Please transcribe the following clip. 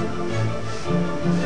Música